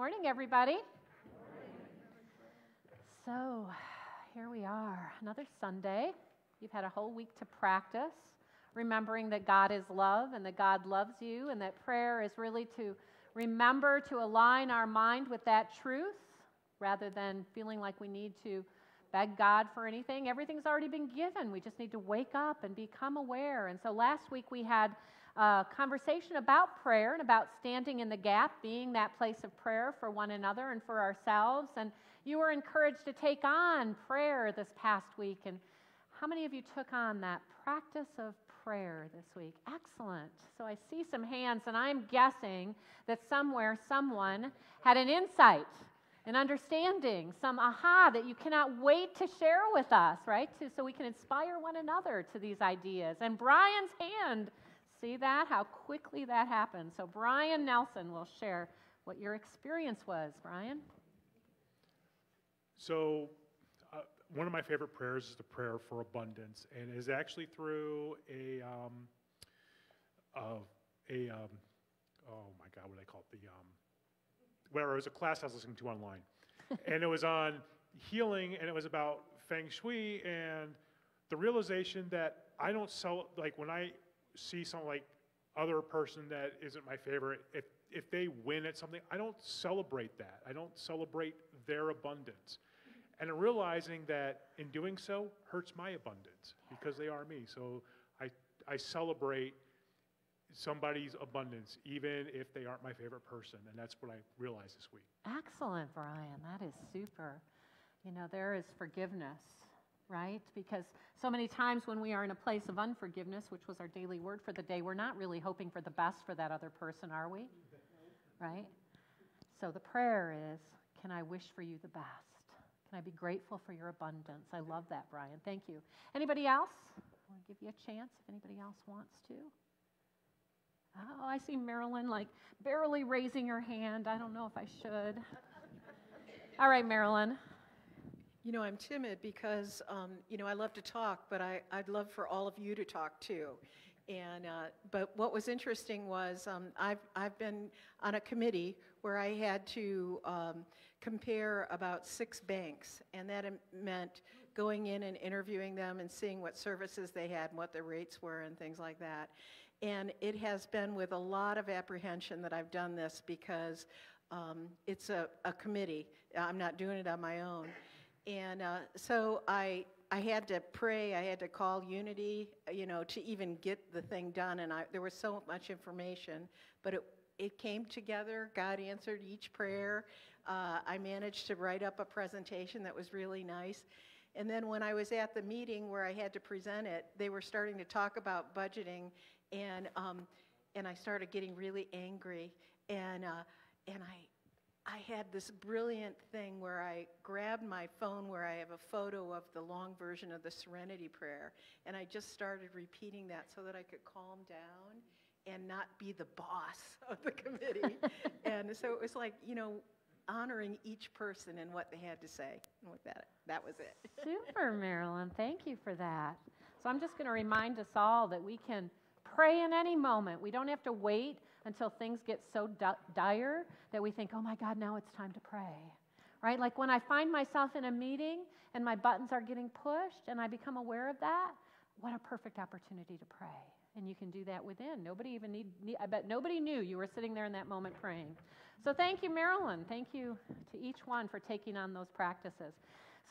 morning, everybody. So, here we are, another Sunday. You've had a whole week to practice, remembering that God is love and that God loves you, and that prayer is really to remember to align our mind with that truth rather than feeling like we need to beg God for anything. Everything's already been given. We just need to wake up and become aware. And so last week we had a conversation about prayer and about standing in the gap, being that place of prayer for one another and for ourselves. And you were encouraged to take on prayer this past week. And how many of you took on that practice of prayer this week? Excellent. So I see some hands, and I'm guessing that somewhere someone had an insight an understanding, some aha that you cannot wait to share with us, right? To, so we can inspire one another to these ideas. And Brian's hand, see that? How quickly that happened. So Brian Nelson will share what your experience was, Brian. So, uh, one of my favorite prayers is the prayer for abundance, and is actually through a um, uh, a um, oh my God, what do they call it? The um, where it was a class I was listening to online, and it was on healing, and it was about feng shui and the realization that I don't sell like when I see someone like other person that isn't my favorite, if if they win at something, I don't celebrate that. I don't celebrate their abundance. And realizing that in doing so hurts my abundance because they are me. So I, I celebrate somebody's abundance, even if they aren't my favorite person. And that's what I realized this week. Excellent, Brian. That is super. You know, there is forgiveness, right? Because so many times when we are in a place of unforgiveness, which was our daily word for the day, we're not really hoping for the best for that other person, are we? Right? So the prayer is, can I wish for you the best? Can I be grateful for your abundance? I love that, Brian. Thank you. Anybody else? I want to give you a chance if anybody else wants to. Oh, I see Marilyn like barely raising her hand. I don't know if I should. All right, Marilyn. You know, I'm timid because, um, you know, I love to talk, but I, I'd love for all of you to talk too. And, uh, but what was interesting was um, I've, I've been on a committee where I had to um, compare about six banks, and that meant going in and interviewing them and seeing what services they had and what their rates were and things like that. And it has been with a lot of apprehension that I've done this because um, it's a, a, committee. I'm not doing it on my own. And uh, so I, I had to pray, I had to call Unity, you know, to even get the thing done. And I, there was so much information, but it, it came together. God answered each prayer. Uh, I managed to write up a presentation that was really nice. And then when I was at the meeting where I had to present it, they were starting to talk about budgeting, and um, and I started getting really angry, and uh, and I I had this brilliant thing where I grabbed my phone where I have a photo of the long version of the Serenity Prayer, and I just started repeating that so that I could calm down and not be the boss of the committee. and so it was like, you know, honoring each person and what they had to say. And with that, that was it. Super, Marilyn. Thank you for that. So I'm just going to remind us all that we can pray in any moment. We don't have to wait until things get so dire that we think, oh my God, now it's time to pray. Right? Like when I find myself in a meeting and my buttons are getting pushed and I become aware of that, what a perfect opportunity to pray. And you can do that within. Nobody even need, I bet nobody knew you were sitting there in that moment praying. So thank you, Marilyn. Thank you to each one for taking on those practices.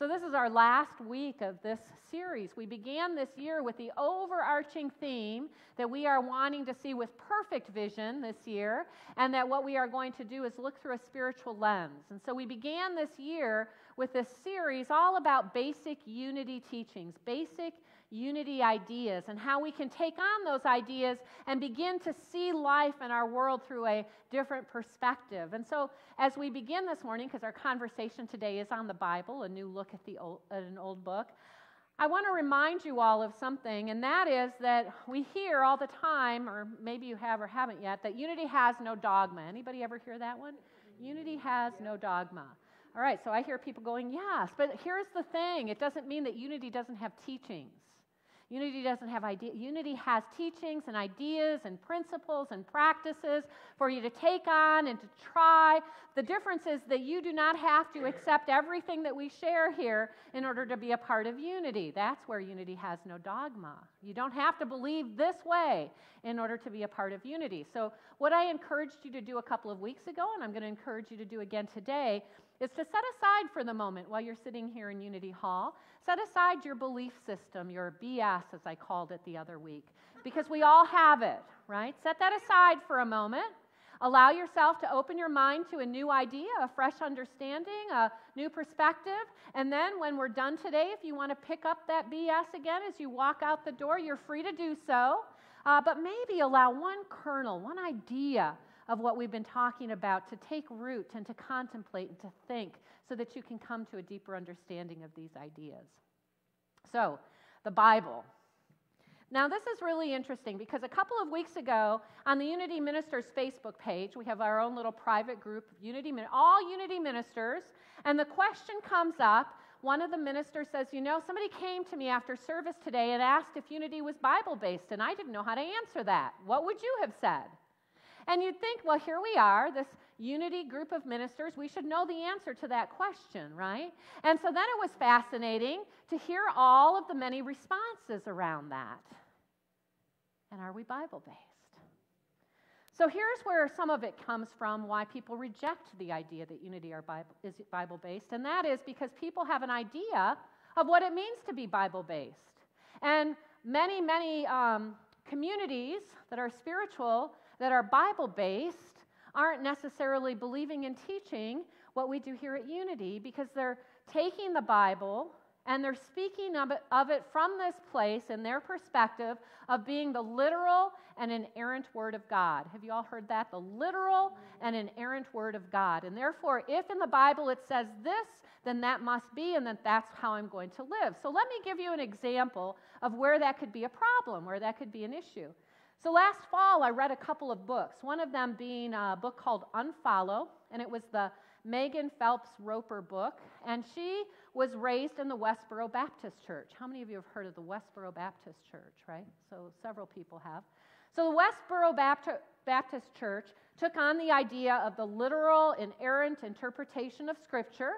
So, this is our last week of this series. We began this year with the overarching theme that we are wanting to see with perfect vision this year, and that what we are going to do is look through a spiritual lens. And so, we began this year with this series all about basic unity teachings, basic unity ideas and how we can take on those ideas and begin to see life and our world through a different perspective. And so, as we begin this morning, because our conversation today is on the Bible, a new look at, the old, at an old book, I want to remind you all of something, and that is that we hear all the time, or maybe you have or haven't yet, that unity has no dogma. Anybody ever hear that one? Unity has no dogma. All right, so I hear people going, yes, but here's the thing it doesn't mean that unity doesn't have teachings. Unity doesn't have idea. Unity has teachings and ideas and principles and practices for you to take on and to try. The difference is that you do not have to accept everything that we share here in order to be a part of unity. That's where unity has no dogma. You don't have to believe this way in order to be a part of unity. So, what I encouraged you to do a couple of weeks ago, and I'm going to encourage you to do again today, is to set aside for the moment while you're sitting here in Unity Hall, set aside your belief system, your BS, as I called it the other week, because we all have it, right? Set that aside for a moment. Allow yourself to open your mind to a new idea, a fresh understanding, a new perspective. And then when we're done today, if you want to pick up that BS again as you walk out the door, you're free to do so. Uh, but maybe allow one kernel, one idea of what we've been talking about to take root and to contemplate and to think so that you can come to a deeper understanding of these ideas. So, the Bible. Now, this is really interesting because a couple of weeks ago on the Unity Ministers Facebook page, we have our own little private group, Unity, all Unity Ministers, and the question comes up. One of the ministers says, You know, somebody came to me after service today and asked if Unity was Bible based, and I didn't know how to answer that. What would you have said? And you'd think, well, here we are, this unity group of ministers, we should know the answer to that question, right? And so then it was fascinating to hear all of the many responses around that. And are we Bible based? So here's where some of it comes from why people reject the idea that unity Bible, is Bible based, and that is because people have an idea of what it means to be Bible based. And many, many um, communities that are spiritual that are Bible based aren't necessarily believing and teaching what we do here at Unity because they're taking the Bible and they're speaking of it, of it, from this place in their perspective of being the literal and inerrant Word of God. Have you all heard that? The literal and inerrant Word of God. And therefore, if in the Bible it says this, then that must be, and then that's how I'm going to live. So let me give you an example of where that could be a problem, where that could be an issue. So last fall, I read a couple of books, one of them being a book called Unfollow, and it was the Megan Phelps Roper book, and she was raised in the Westboro Baptist Church. How many of you have heard of the Westboro Baptist Church, right? So several people have. So the Westboro Baptist Church took on the idea of the literal, inerrant interpretation of Scripture,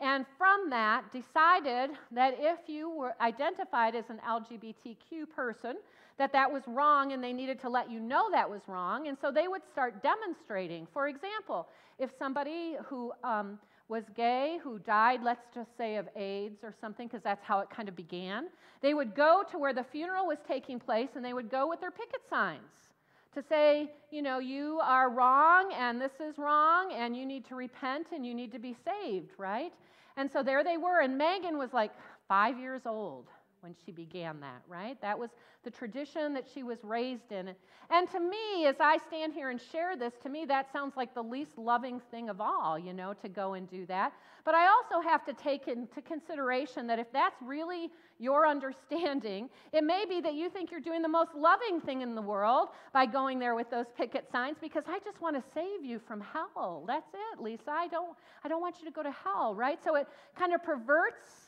and from that decided that if you were identified as an LGBTQ person, that that was wrong and they needed to let you know that was wrong. And so they would start demonstrating. For example, if somebody who um, was gay, who died, let's just say of AIDS or something, because that's how it kind of began, they would go to where the funeral was taking place and they would go with their picket signs to say, you know, you are wrong and this is wrong and you need to repent and you need to be saved, right? And so there they were. And Megan was like five years old when she began that, right? That was the tradition that she was raised in. And to me, as I stand here and share this, to me, that sounds like the least loving thing of all, you know, to go and do that. But I also have to take into consideration that if that's really your understanding, it may be that you think you're doing the most loving thing in the world by going there with those picket signs because I just want to save you from hell. That's it, Lisa. I don't, I don't want you to go to hell, right? So it kind of perverts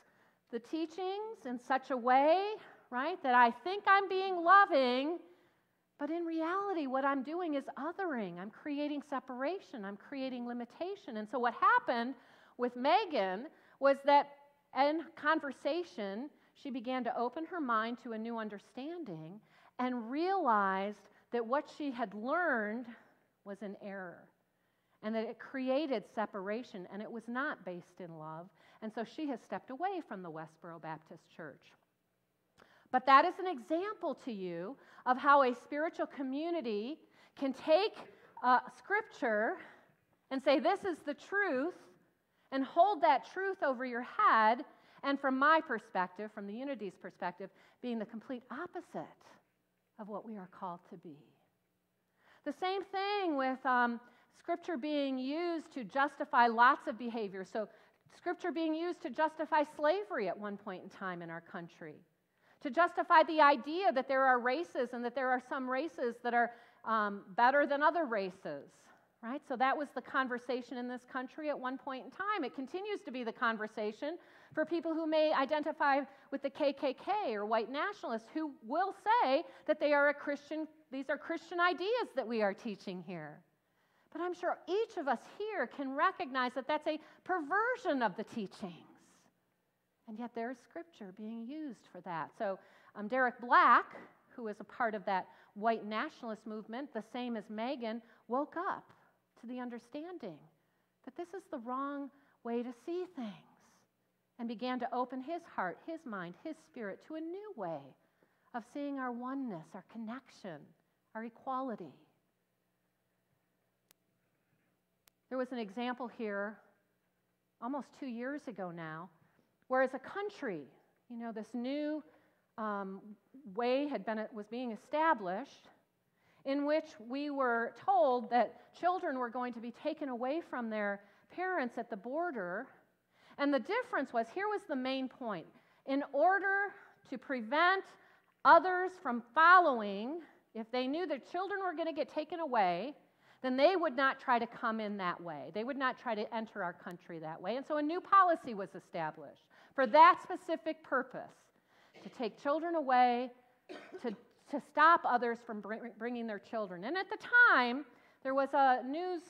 the teachings in such a way, right, that I think I'm being loving, but in reality, what I'm doing is othering. I'm creating separation, I'm creating limitation. And so, what happened with Megan was that in conversation, she began to open her mind to a new understanding and realized that what she had learned was an error and that it created separation and it was not based in love. And so she has stepped away from the Westboro Baptist Church. But that is an example to you of how a spiritual community can take uh, scripture and say, This is the truth, and hold that truth over your head. And from my perspective, from the Unity's perspective, being the complete opposite of what we are called to be. The same thing with um, Scripture being used to justify lots of behavior. So, Scripture being used to justify slavery at one point in time in our country, to justify the idea that there are races and that there are some races that are um, better than other races, right? So that was the conversation in this country at one point in time. It continues to be the conversation for people who may identify with the KKK or white nationalists who will say that they are a Christian, these are Christian ideas that we are teaching here. But I'm sure each of us here can recognize that that's a perversion of the teachings. And yet there's scripture being used for that. So um, Derek Black, who is a part of that white nationalist movement, the same as Megan, woke up to the understanding that this is the wrong way to see things and began to open his heart, his mind, his spirit to a new way of seeing our oneness, our connection, our equality. There was an example here almost two years ago now, where as a country, you know, this new um, way had been was being established, in which we were told that children were going to be taken away from their parents at the border and the difference was here was the main point. In order to prevent others from following, if they knew their children were going to get taken away, then they would not try to come in that way. They would not try to enter our country that way. And so a new policy was established for that specific purpose to take children away, to, to stop others from bringing their children. And at the time, there was a news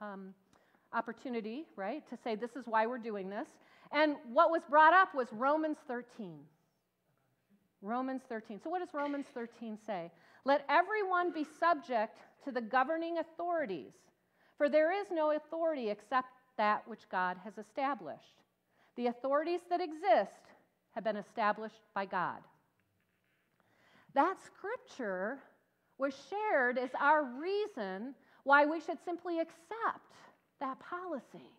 um, opportunity, right, to say this is why we're doing this. And what was brought up was Romans 13. Romans 13. So, what does Romans 13 say? Let be subject to the governing authorities, for there is no authority except that which God has established. The authorities that exist have been established by God. That scripture was shared as our reason why we should simply accept that policy.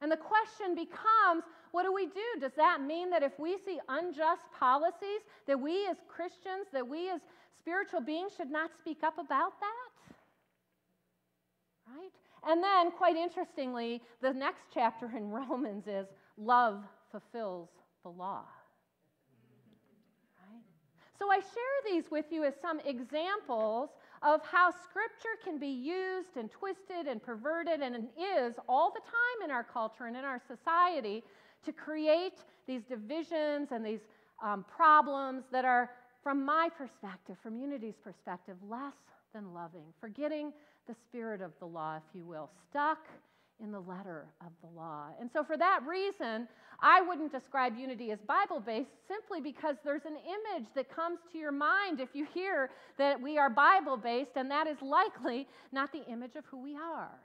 And the question becomes what do we do? Does that mean that if we see unjust policies, that we as Christians, that we as spiritual beings should not speak up about that? Right? And then, quite interestingly, the next chapter in Romans is love fulfills the law. Right? So I share these with you as some examples of how Scripture can be used and twisted and perverted, and is all the time in our culture and in our society to create these divisions and these um, problems that are, from my perspective, from Unity's perspective, less than loving, forgetting the spirit of the law, if you will, stuck in the letter of the law. And so, for that reason, I wouldn't describe unity as Bible based simply because there's an image that comes to your mind if you hear that we are Bible based, and that is likely not the image of who we are.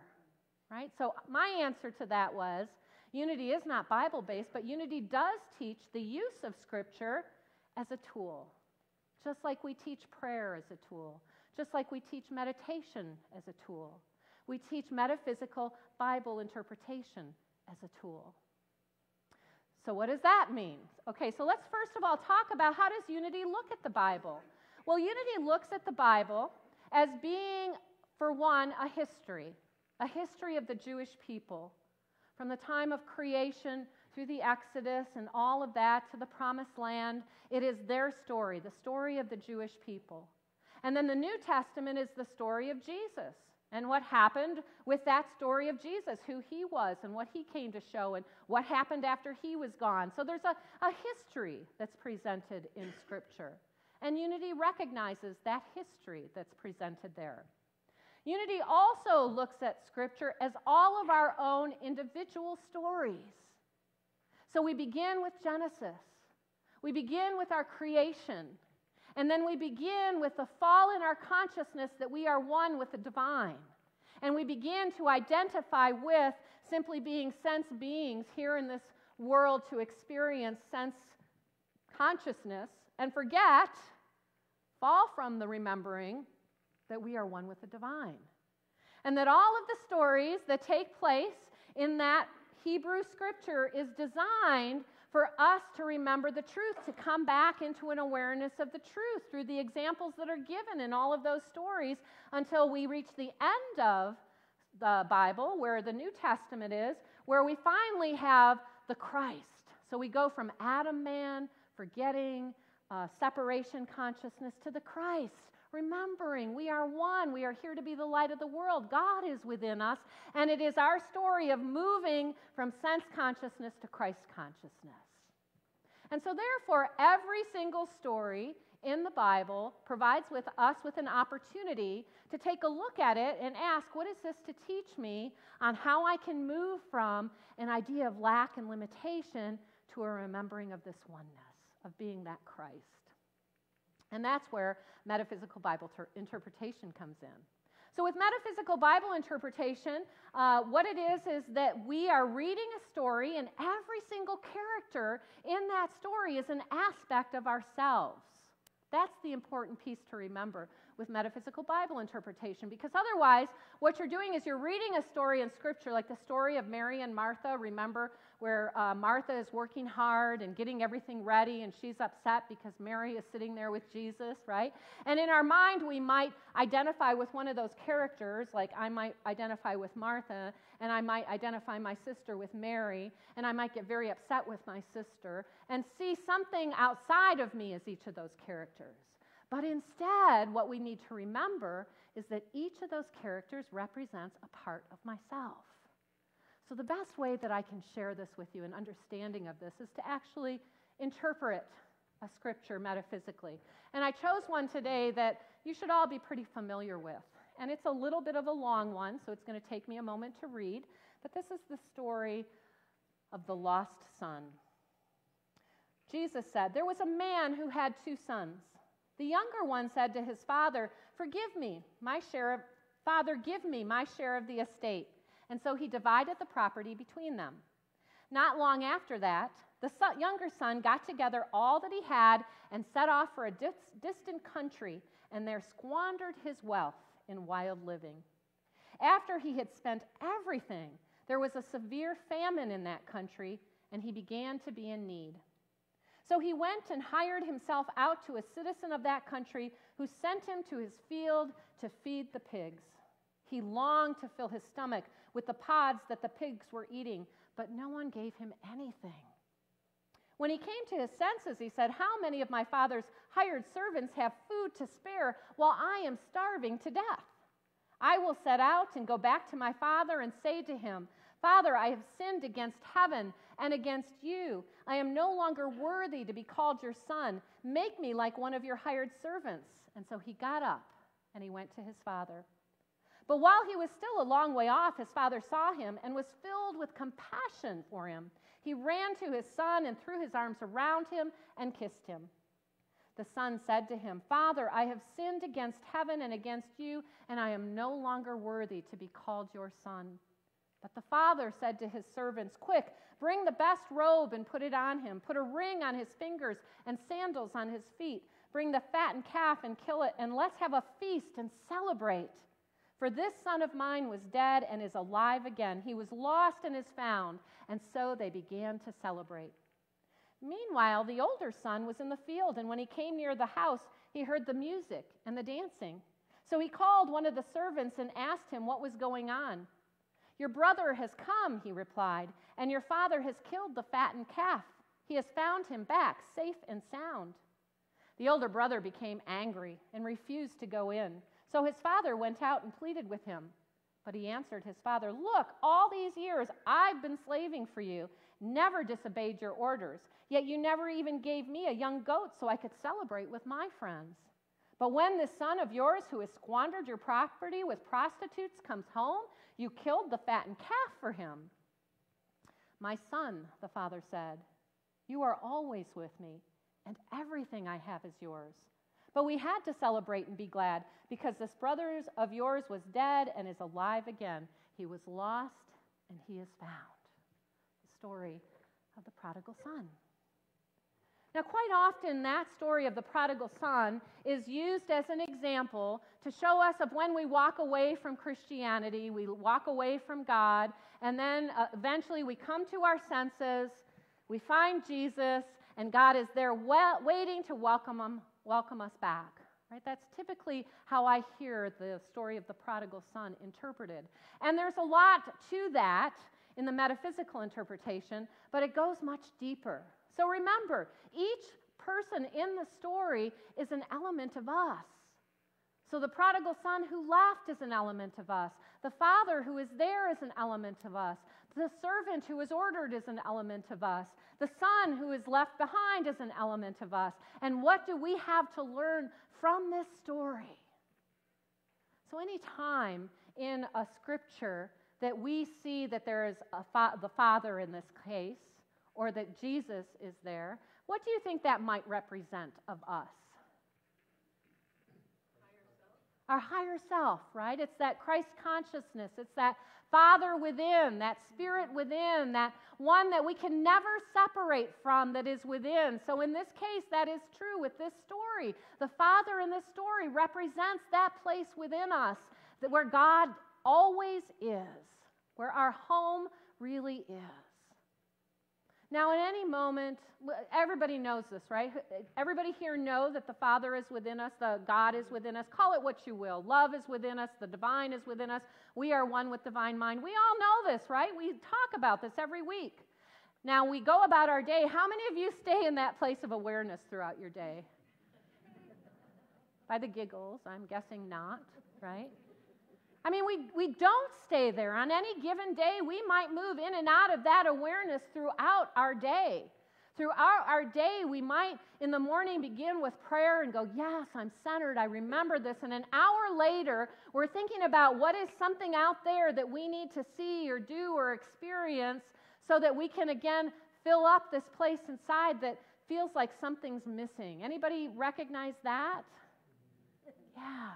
Right? So, my answer to that was unity is not Bible based, but unity does teach the use of Scripture as a tool, just like we teach prayer as a tool, just like we teach meditation as a tool. We teach metaphysical Bible interpretation as a tool. So, what does that mean? Okay, so let's first of all talk about how does unity look at the Bible? Well, unity looks at the Bible as being, for one, a history, a history of the Jewish people from the time of creation through the Exodus and all of that to the promised land. It is their story, the story of the Jewish people. And then the New Testament is the story of Jesus and what happened with that story of Jesus, who he was and what he came to show, and what happened after he was gone. So there's a, a history that's presented in Scripture. And unity recognizes that history that's presented there. Unity also looks at Scripture as all of our own individual stories. So we begin with Genesis, we begin with our creation, and then we begin with the fall in our consciousness that we are one with the divine. And we begin to identify with simply being sense beings here in this world to experience sense consciousness and forget, fall from the remembering that we are one with the divine. And that all of the stories that take place in that Hebrew scripture is designed for us to remember the truth, to come back into an awareness of the truth through the examples that are given in all of those stories until we reach the end of the Bible, where the New Testament is, where we finally have the Christ. So we go from Adam man, forgetting, uh, separation consciousness, to the Christ, remembering we are one. We are here to be the light of the world. God is within us, and it is our story of moving from sense consciousness to Christ consciousness. And so, therefore, every single story in the Bible provides with us with an opportunity to take a look at it and ask, what is this to teach me on how I can move from an idea of lack and limitation to a remembering of this oneness, of being that Christ? And that's where metaphysical Bible ter- interpretation comes in. So, with metaphysical Bible interpretation, uh, what it is is that we are reading a story, and every single character in that story is an aspect of ourselves. That's the important piece to remember with metaphysical Bible interpretation because otherwise, what you're doing is you're reading a story in Scripture, like the story of Mary and Martha. Remember, where uh, Martha is working hard and getting everything ready, and she's upset because Mary is sitting there with Jesus, right? And in our mind, we might identify with one of those characters, like I might identify with Martha, and I might identify my sister with Mary, and I might get very upset with my sister, and see something outside of me as each of those characters. But instead, what we need to remember is that each of those characters represents a part of myself. So, the best way that I can share this with you, an understanding of this, is to actually interpret a scripture metaphysically. And I chose one today that you should all be pretty familiar with. And it's a little bit of a long one, so it's going to take me a moment to read. But this is the story of the lost son. Jesus said, There was a man who had two sons. The younger one said to his father, Forgive me, my share of, Father, give me my share of the estate. And so he divided the property between them. Not long after that, the younger son got together all that he had and set off for a dis- distant country and there squandered his wealth in wild living. After he had spent everything, there was a severe famine in that country and he began to be in need. So he went and hired himself out to a citizen of that country who sent him to his field to feed the pigs. He longed to fill his stomach with the pods that the pigs were eating, but no one gave him anything. When he came to his senses, he said, How many of my father's hired servants have food to spare while I am starving to death? I will set out and go back to my father and say to him, Father, I have sinned against heaven and against you. I am no longer worthy to be called your son. Make me like one of your hired servants. And so he got up and he went to his father. But while he was still a long way off, his father saw him and was filled with compassion for him. He ran to his son and threw his arms around him and kissed him. The son said to him, Father, I have sinned against heaven and against you, and I am no longer worthy to be called your son. But the father said to his servants, Quick, bring the best robe and put it on him. Put a ring on his fingers and sandals on his feet. Bring the fattened calf and kill it, and let's have a feast and celebrate. For this son of mine was dead and is alive again. He was lost and is found. And so they began to celebrate. Meanwhile, the older son was in the field, and when he came near the house, he heard the music and the dancing. So he called one of the servants and asked him what was going on. Your brother has come, he replied, and your father has killed the fattened calf. He has found him back, safe and sound. The older brother became angry and refused to go in. So his father went out and pleaded with him. But he answered his father, Look, all these years I've been slaving for you, never disobeyed your orders, yet you never even gave me a young goat so I could celebrate with my friends. But when this son of yours who has squandered your property with prostitutes comes home, you killed the fattened calf for him. My son, the father said, You are always with me, and everything I have is yours. But we had to celebrate and be glad because this brother of yours was dead and is alive again. He was lost and he is found. The story of the prodigal son. Now, quite often, that story of the prodigal son is used as an example to show us of when we walk away from Christianity, we walk away from God, and then uh, eventually we come to our senses, we find Jesus, and God is there well, waiting to welcome, him, welcome us back. Right? That's typically how I hear the story of the prodigal son interpreted. And there's a lot to that in the metaphysical interpretation, but it goes much deeper. So remember, each person in the story is an element of us. So the prodigal son who left is an element of us. The father who is there is an element of us. The servant who is ordered is an element of us. The son who is left behind is an element of us. And what do we have to learn from this story? So, any time in a scripture that we see that there is fa- the Father in this case, or that Jesus is there, what do you think that might represent of us? Our higher self, right? It's that Christ consciousness. It's that Father within, that Spirit within, that one that we can never separate from that is within. So, in this case, that is true with this story. The Father in this story represents that place within us that where God always is, where our home really is. Now, at any moment, everybody knows this, right? Everybody here know that the Father is within us, the God is within us. Call it what you will. Love is within us, the divine is within us. We are one with divine mind. We all know this, right? We talk about this every week. Now, we go about our day. How many of you stay in that place of awareness throughout your day? By the giggles, I'm guessing not, right? I mean, we, we don't stay there. On any given day, we might move in and out of that awareness throughout our day. Throughout our day, we might in the morning begin with prayer and go, Yes, I'm centered. I remember this. And an hour later, we're thinking about what is something out there that we need to see or do or experience so that we can again fill up this place inside that feels like something's missing. Anybody recognize that? Yeah.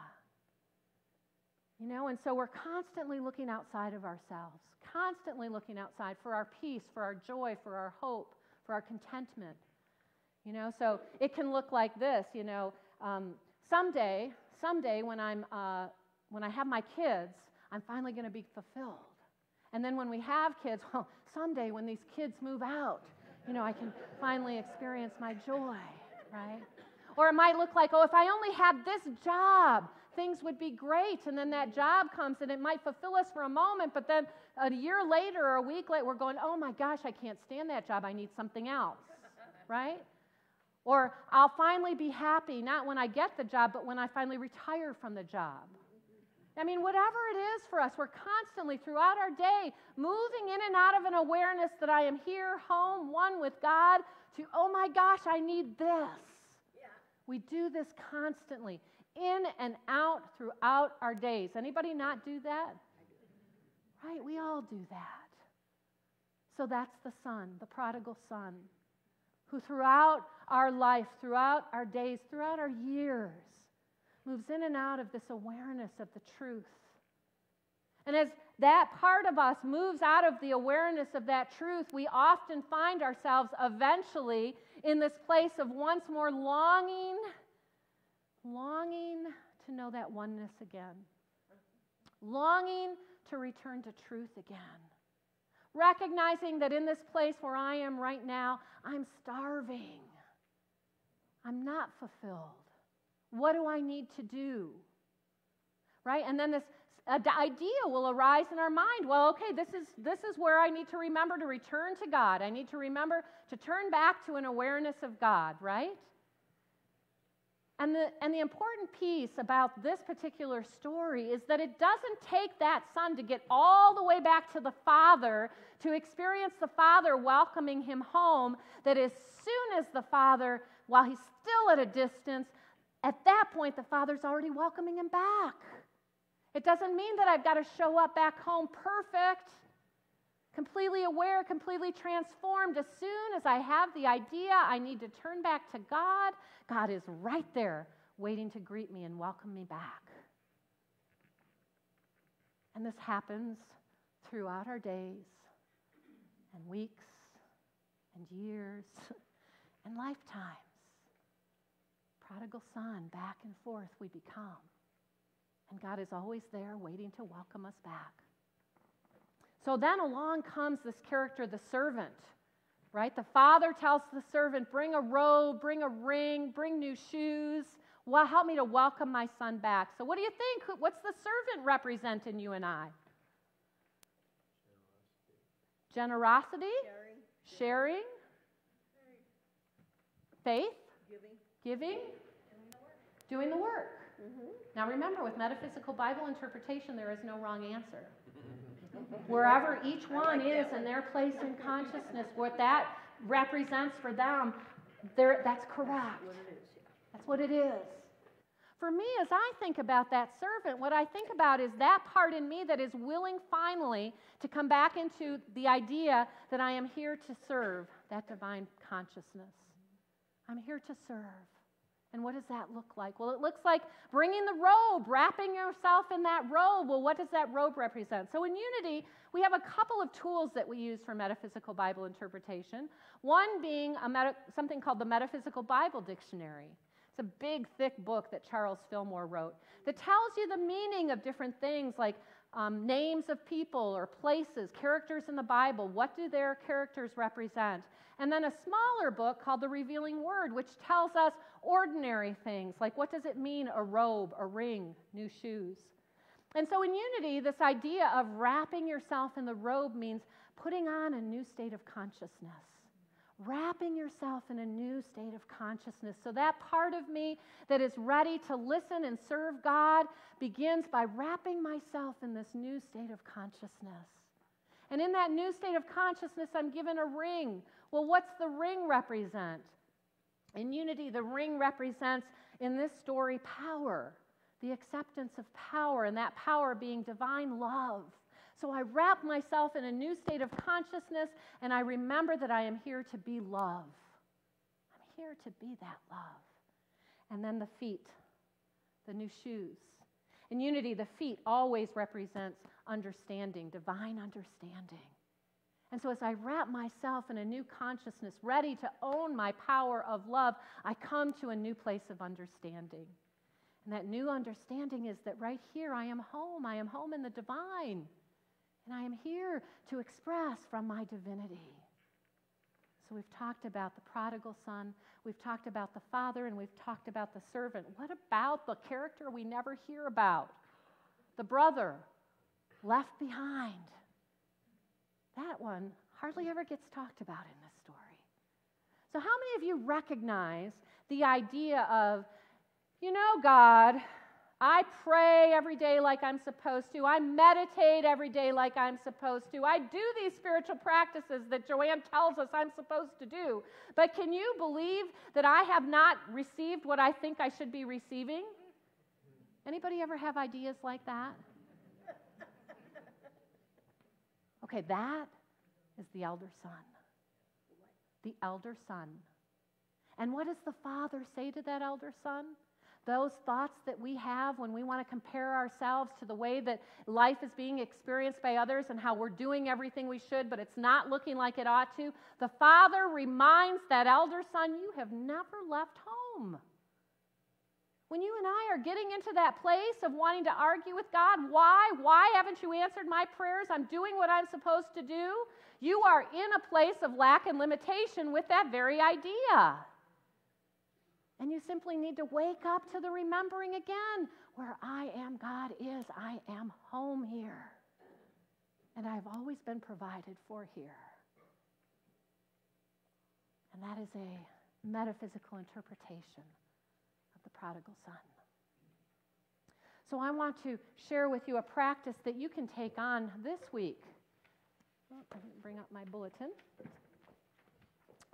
You know, and so we're constantly looking outside of ourselves, constantly looking outside for our peace, for our joy, for our hope, for our contentment. You know, so it can look like this. You know, um, someday, someday when I'm uh, when I have my kids, I'm finally going to be fulfilled. And then when we have kids, well, someday when these kids move out, you know, I can finally experience my joy, right? Or it might look like, oh, if I only had this job, things would be great. And then that job comes and it might fulfill us for a moment, but then a year later or a week later, we're going, oh my gosh, I can't stand that job. I need something else, right? Or I'll finally be happy, not when I get the job, but when I finally retire from the job. I mean, whatever it is for us, we're constantly throughout our day moving in and out of an awareness that I am here, home, one with God, to, oh my gosh, I need this. Yeah. We do this constantly in and out throughout our days. Anybody not do that? Right, we all do that. So that's the son, the prodigal son, who throughout our life, throughout our days, throughout our years, moves in and out of this awareness of the truth. And as that part of us moves out of the awareness of that truth, we often find ourselves eventually in this place of once more longing longing to know that oneness again, longing to return to truth again, recognizing that in this place where I am right now, I'm starving. I'm not fulfilled. What do I need to do? Right? And then this idea will arise in our mind. Well, okay, this is this is where I need to remember to return to God. I need to remember to turn back to an awareness of God, right? And the, and the important piece about this particular story is that it doesn't take that son to get all the way back to the father to experience the father welcoming him home. That as soon as the father, while he's still at a distance, at that point the father's already welcoming him back. It doesn't mean that I've got to show up back home perfect completely aware, completely transformed. As soon as I have the idea I need to turn back to God, God is right there waiting to greet me and welcome me back. And this happens throughout our days and weeks and years and lifetimes. Prodigal son, back and forth we become. And God is always there waiting to welcome us back. So then along comes this character, the servant, right? The father tells the servant, Bring a robe, bring a ring, bring new shoes. Well, help me to welcome my son back. So, what do you think? What's the servant represent in you and I? Generosity, sharing, sharing. faith, giving, giving. Doing, the doing the work. Mm-hmm. Now remember, with metaphysical Bible interpretation, there is no wrong answer. Wherever each one is in their place in consciousness, what that represents for them, that's correct. That's what it is. For me, as I think about that servant, what I think about is that part in me that is willing finally to come back into the idea that I am here to serve that divine consciousness. I'm here to serve. And what does that look like? Well, it looks like bringing the robe, wrapping yourself in that robe. Well, what does that robe represent? So, in Unity, we have a couple of tools that we use for metaphysical Bible interpretation. One being meta- something called the Metaphysical Bible Dictionary. It's a big, thick book that Charles Fillmore wrote that tells you the meaning of different things like um, names of people or places, characters in the Bible. What do their characters represent? And then a smaller book called The Revealing Word, which tells us ordinary things like what does it mean a robe, a ring, new shoes. And so in unity, this idea of wrapping yourself in the robe means putting on a new state of consciousness, wrapping yourself in a new state of consciousness. So that part of me that is ready to listen and serve God begins by wrapping myself in this new state of consciousness. And in that new state of consciousness, I'm given a ring well, what's the ring represent? In unity, the ring represents, in this story, power, the acceptance of power, and that power being divine love. So I wrap myself in a new state of consciousness, and I remember that I am here to be love. I'm here to be that love. And then the feet, the new shoes. In unity, the feet always represents understanding, divine understanding. And so, as I wrap myself in a new consciousness, ready to own my power of love, I come to a new place of understanding. And that new understanding is that right here I am home. I am home in the divine. And I am here to express from my divinity. So, we've talked about the prodigal son, we've talked about the father, and we've talked about the servant. What about the character we never hear about? The brother left behind. That one hardly ever gets talked about in this story. So, how many of you recognize the idea of, you know, God, I pray every day like I'm supposed to. I meditate every day like I'm supposed to. I do these spiritual practices that Joanne tells us I'm supposed to do. But can you believe that I have not received what I think I should be receiving? Anybody ever have ideas like that? Okay, that is the elder son. The elder son. And what does the father say to that elder son? Those thoughts that we have when we want to compare ourselves to the way that life is being experienced by others and how we're doing everything we should, but it's not looking like it ought to. The father reminds that elder son, You have never left home. When you and I are getting into that place of wanting to argue with God, why? Why haven't you answered my prayers? I'm doing what I'm supposed to do. You are in a place of lack and limitation with that very idea. And you simply need to wake up to the remembering again where I am, God is, I am home here. And I've always been provided for here. And that is a metaphysical interpretation prodigal son. So I want to share with you a practice that you can take on this week. Oh, I didn't bring up my bulletin.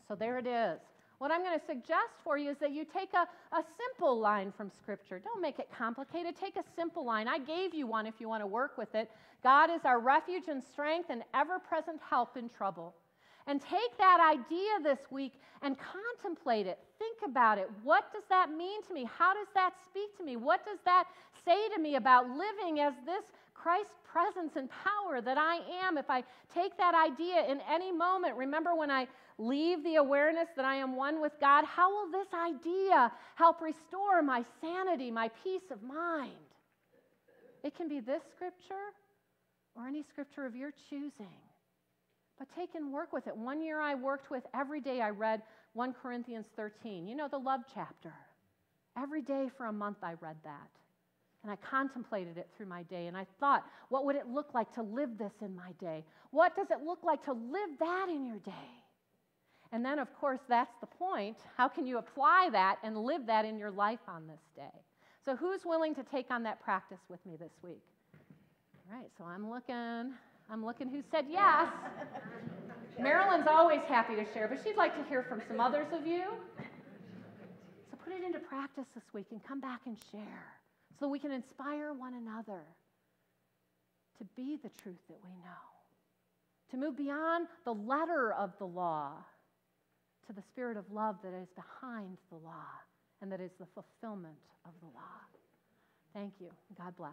So there it is. What I'm going to suggest for you is that you take a, a simple line from Scripture. Don't make it complicated. Take a simple line. I gave you one if you want to work with it. God is our refuge and strength and ever present help in trouble. And take that idea this week and contemplate it. Think about it. What does that mean to me? How does that speak to me? What does that say to me about living as this Christ presence and power that I am? If I take that idea in any moment, remember when I leave the awareness that I am one with God, how will this idea help restore my sanity, my peace of mind? It can be this scripture or any scripture of your choosing. But take and work with it. One year I worked with, every day I read 1 Corinthians 13. You know, the love chapter. Every day for a month I read that. And I contemplated it through my day. And I thought, what would it look like to live this in my day? What does it look like to live that in your day? And then, of course, that's the point. How can you apply that and live that in your life on this day? So, who's willing to take on that practice with me this week? All right, so I'm looking. I'm looking who said yes. Marilyn's always happy to share, but she'd like to hear from some others of you. So put it into practice this week and come back and share so we can inspire one another to be the truth that we know, to move beyond the letter of the law to the spirit of love that is behind the law and that is the fulfillment of the law. Thank you. God bless.